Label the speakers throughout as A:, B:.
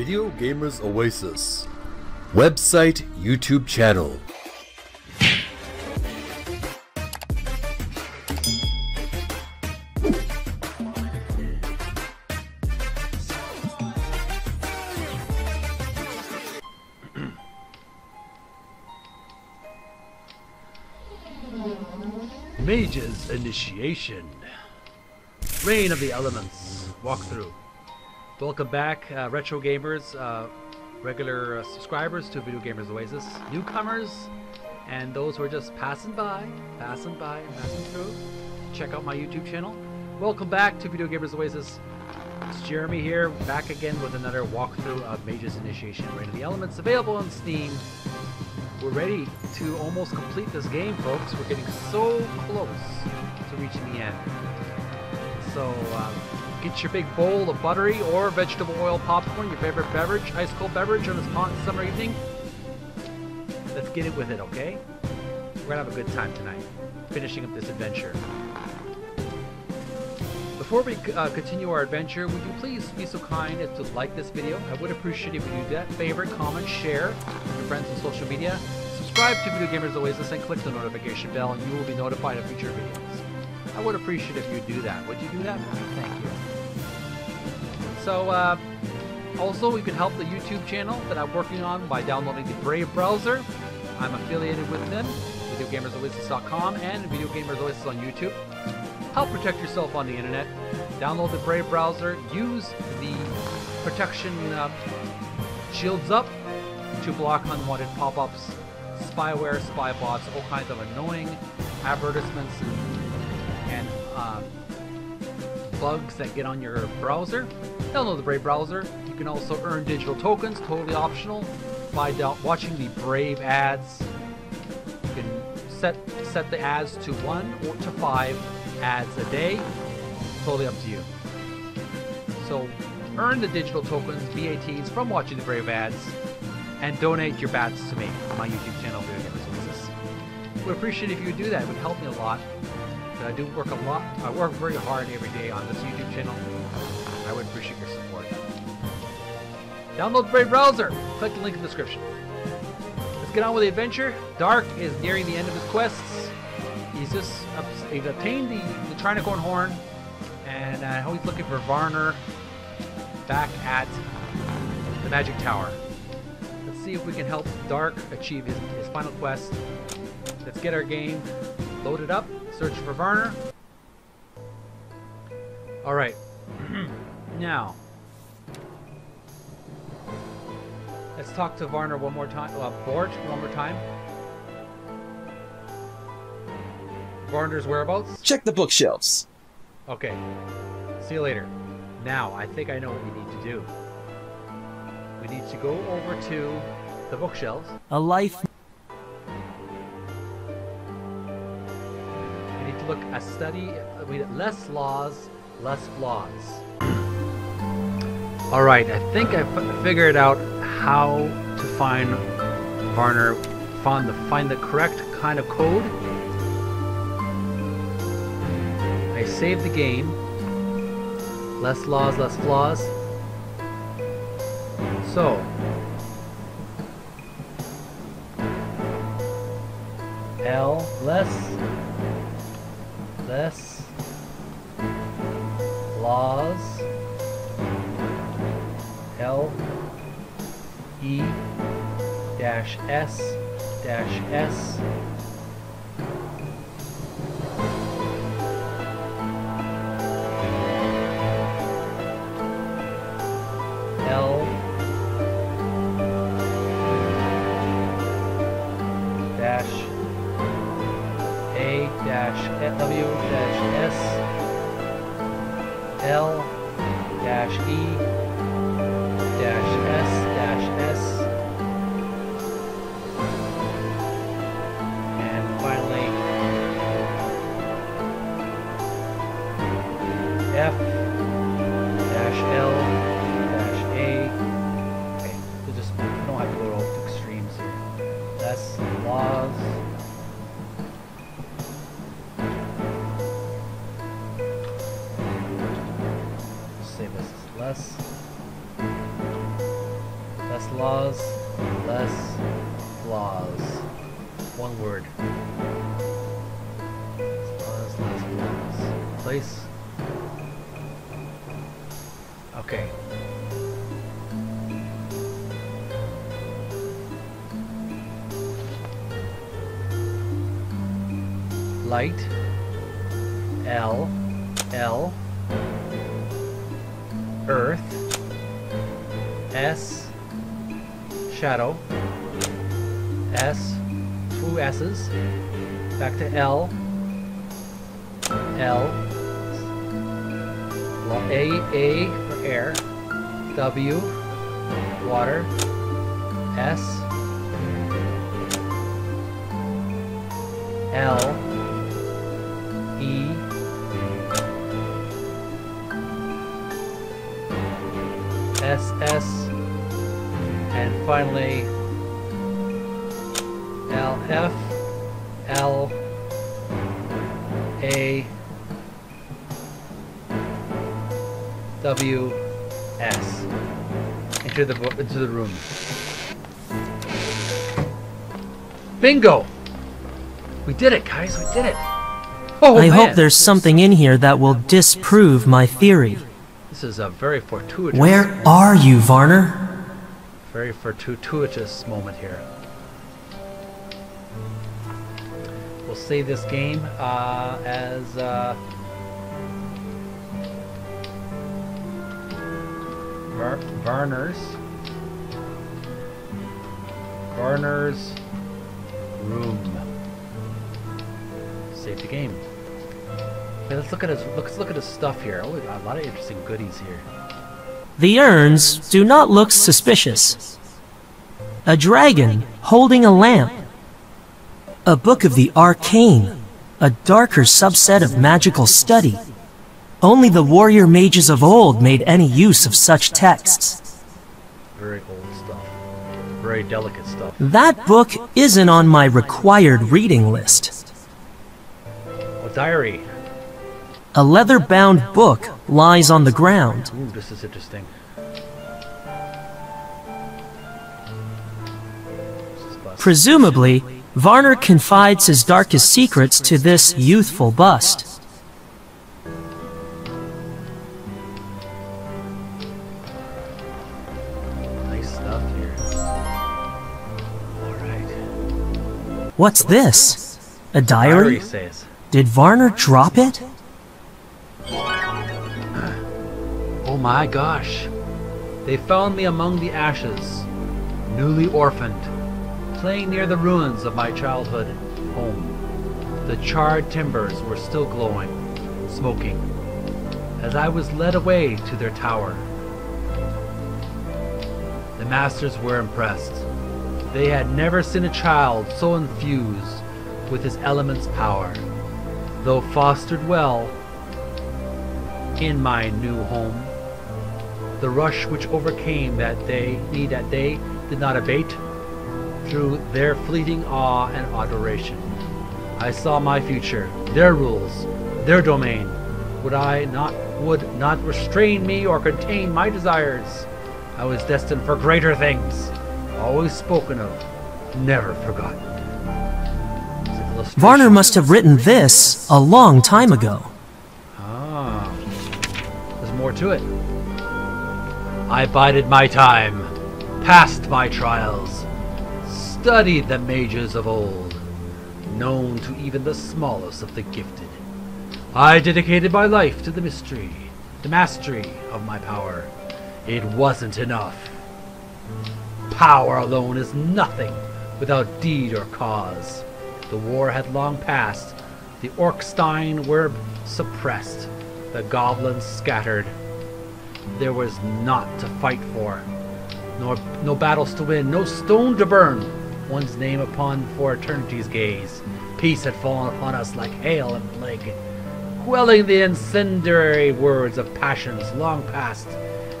A: Video Gamers Oasis. Website, YouTube channel.
B: Mage's Initiation. Reign of the Elements. Walkthrough. Welcome back, uh, retro gamers, uh, regular uh, subscribers to Video Gamers Oasis, newcomers, and those who are just passing by, passing by, and passing through. Check out my YouTube channel. Welcome back to Video Gamers Oasis. It's Jeremy here, back again with another walkthrough of Mage's Initiation Reign of the Elements, available on Steam. We're ready to almost complete this game, folks. We're getting so close to reaching the end. So, um, get your big bowl of buttery or vegetable oil popcorn, your favorite beverage, ice cold beverage on this hot summer evening. Let's get it with it, okay? We're gonna have a good time tonight, finishing up this adventure. Before we uh, continue our adventure, would you please be so kind as to like this video? I would appreciate if you do that. Favorite, comment, share with your friends on social media. Subscribe to Video Gamers Oasis and click the notification bell and you will be notified of future videos. I would appreciate if you do that. Would you do that? Thank you. So, uh, also, you can help the YouTube channel that I'm working on by downloading the Brave browser. I'm affiliated with them, VideoGamersOasis.com and Video Gamers Oasis on YouTube. Help protect yourself on the internet. Download the Brave browser. Use the protection uh, shields up to block unwanted pop-ups, spyware, spy bots, all kinds of annoying advertisements and, and uh, bugs that get on your browser. Download the Brave browser. You can also earn digital tokens, totally optional, by watching the Brave ads. You can set set the ads to one or to five ads a day. Totally up to you. So earn the digital tokens, BATs, from watching the Brave ads, and donate your bats to me on my YouTube channel, Video Gamers Oasis. Would appreciate if you would do that. It would help me a lot. I do work a lot. I work very hard every day on this YouTube channel. I would appreciate your support. Download Brave browser. Click the link in the description. Let's get on with the adventure. D'arc is nearing the end of his quests. He's just he's obtained the, the Trinicorn horn, and uh, he's looking for Varner back at the Magic Tower. Let's see if we can help D'arc achieve his, his final quest. Let's get our game loaded up. Search for Varner. All right. now, let's talk to Varner one more time. Uh, Bort one more time. Varner's whereabouts?
C: Check the bookshelves.
B: Okay. See you later. Now, I think I know what we need to do. We need to go over to the bookshelves.
D: A life.
B: We need to look a study. We need less laws, less flaws. All right. I think I figured out how to find Varner. Find the find the correct kind of code. I save the game. Less laws, less flaws. So. L, less. Less. Laws. L. E. Dash S. Dash S. Is less laws, less laws. One word. Laws, less laws. Place. Okay. Light. L. L. Earth. S. Shadow. S. Two S's. Back to L. L. A. A for air. W. Water. S. L. E. S S and finally L F L A W S into the into the room. Bingo! We did it, guys. We did it. Oh
C: I
B: man.
C: hope there's something in here that will disprove my theory.
B: This is a very fortuitous.
C: Where are you, Varner?
B: Very fortuitous moment here. We'll save this game uh, as uh, Varner's Varner's room. Save the game. Let's look at his let's look at his stuff here. Oh, we got a lot of interesting goodies here.
C: The urns do not look suspicious. A dragon holding a lamp. A book of the arcane, a darker subset of magical study. Only the warrior mages of old made any use of such texts.
B: Very old stuff. Very delicate stuff.
C: That book isn't on my required reading list.
B: A diary.
C: A leather bound book lies on the ground.
B: This is interesting. This is bust.
C: Presumably, Varner confides his darkest secrets to this youthful bust.
B: nice stuff here. Alright.
C: What's this? A
B: diary?
C: Did Varner drop it?
B: My gosh. They found me among the ashes, newly orphaned, playing near the ruins of my childhood home. The charred timbers were still glowing, smoking, as I was led away to their tower. The masters were impressed. They had never seen a child so infused with his element's power. Though fostered well in my new home, the rush which overcame that day me that day did not abate through their fleeting awe and adoration. I saw my future, their rules, their domain. Would I not would not restrain me or contain my desires. I was destined for greater things, always spoken of, never forgotten. It's an illustration.
C: Varner must have written this a long time ago.
B: Ah, there's more to it. I bided my time, passed my trials, studied the mages of old, known to even the smallest of the gifted. I dedicated my life to the mystery, the mastery of my power. It wasn't enough. Power alone is nothing without deed or cause. The war had long passed. The Orkstein were suppressed. The goblins scattered. There was naught to fight for, nor no battles to win, no stone to burn. One's name upon for eternity's gaze. Peace had fallen upon us like hail and plague, quelling the incendiary words of passions long past,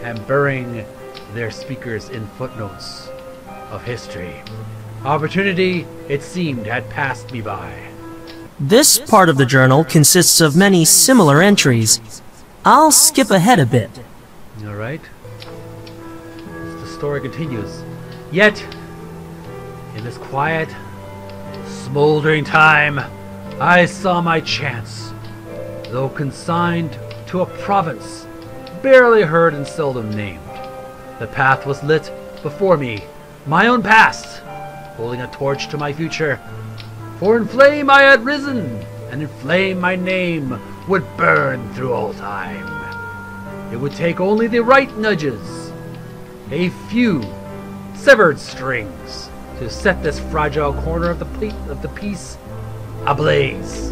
B: and burying their speakers in footnotes of history. Opportunity, it seemed, had passed me by.
C: This part of the journal consists of many similar entries. I'll skip ahead a bit.
B: All right. The story continues. Yet, in this quiet, smoldering time, I saw my chance. Though consigned to a province barely heard and seldom named, the path was lit before me, my own past, holding a torch to my future. For in flame I had risen, and in flame my name would burn through all time. It would take only the right nudges, a few severed strings, to set this fragile corner of the, ple- of the piece ablaze.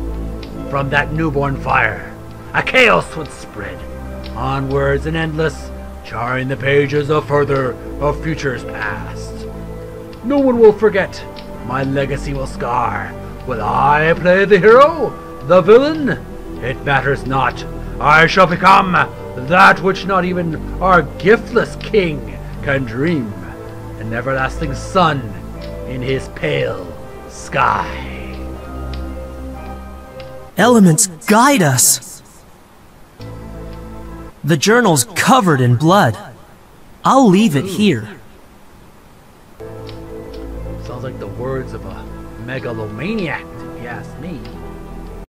B: From that newborn fire, a chaos would spread, onwards and endless, charring the pages of further of futures past. No one will forget, my legacy will scar. Will I play the hero, the villain? It matters not. I shall become that which not even our giftless king can dream an everlasting sun in his pale sky.
C: Elements guide us. The journal's covered in blood. I'll leave it here.
B: Sounds like the words of a megalomaniac, if you ask me.